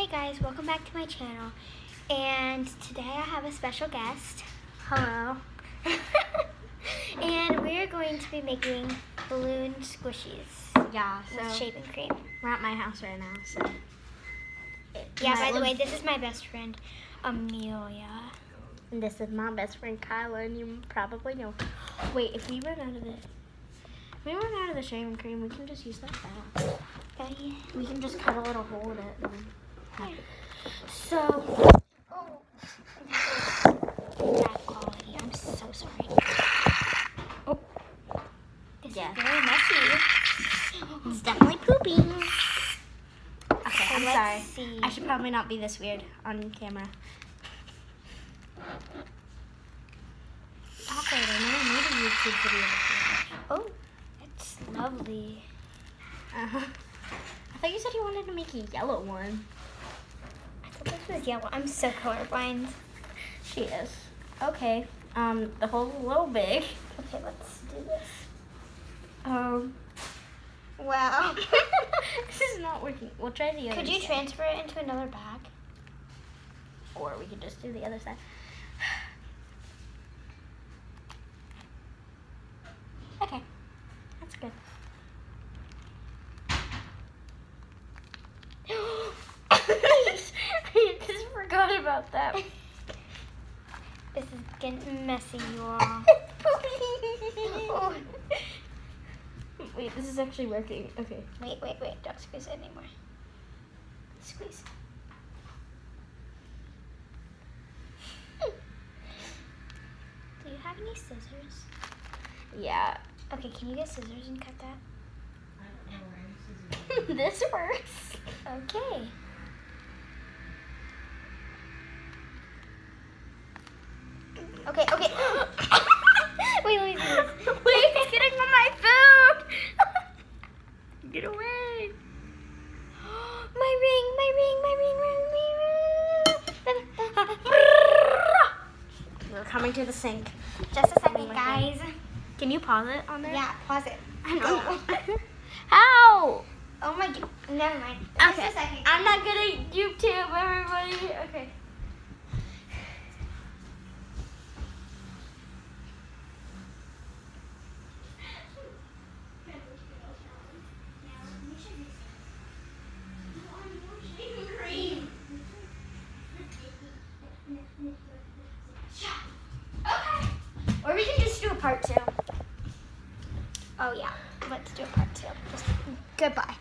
Hey guys, welcome back to my channel. And today I have a special guest. Hello. and we're going to be making balloon squishies Yeah, with shaving cream. we're at my house right now, so. it Yeah, by the way, this is my best friend, Amelia. And this is my best friend Kyla, and you probably know. Wait, if we run out of the, if we run out of the shaving cream, we can just use that back. We can just cut a little hole in it. So, oh, bad quality. I'm so sorry. Oh, this Yeah. is very messy. It's definitely pooping. Okay, So I'm sorry. see. I should probably not be this weird on camera. I never made a YouTube video before. Oh, it's lovely. Uh-huh. I thought you said you wanted to make a yellow one. I thought this was yellow. I'm so colorblind. She is. Okay. Um, the hole's a little big. Okay, let's do this. Um, Wow. this is not working. We'll try the other Could you side. transfer it into another bag? Or we could just do the other side. Okay. That's good. I just forgot about that. This is getting messy, you all. Oh. Wait, this is actually working. Okay. Wait, wait, wait. Don't squeeze it anymore. Squeeze. Do you have any scissors? Yeah. Okay, can you get scissors and cut that? And run scissors. This works. Okay. Okay, okay. wait, wait, wait. Wait, it's getting on my food. Get away. My ring, my ring, my ring, my ring, ring. We're coming to the sink. Just a Oh second, my guys. Can you pause it on there? Yeah, pause it. I know. How? Oh my god. Never mind. Just Okay. a second. I'm not good at YouTube, everybody. Okay. Or we can just do a part two. Oh yeah. Let's do a part two. Just, Goodbye.